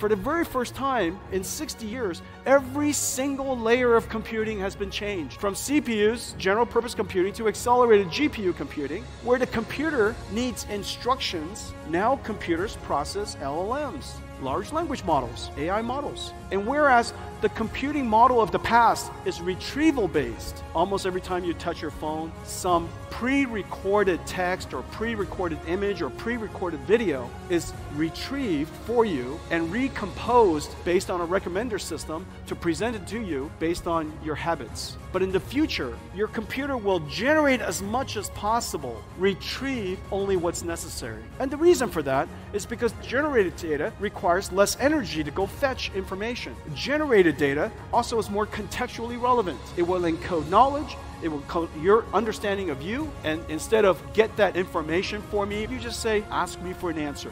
For the very first time in 60 years, every single layer of computing has been changed from CPUs, general purpose computing, to accelerated GPU computing, where the computer needs instructions. Now computers process LLMs large language models, AI models. And whereas the computing model of the past is retrieval based, almost every time you touch your phone, some pre recorded text or pre recorded image or pre recorded video is retrieved for you and recomposed based on a recommender system to present it to you based on your habits. But in the future, your computer will generate as much as possible, retrieve only what's necessary. And the reason for that is because generated data requires less energy to go fetch information. Generated data also is more contextually relevant. It will encode knowledge, it will code your understanding of you, and instead of get that information for me, you just say, ask me for an answer.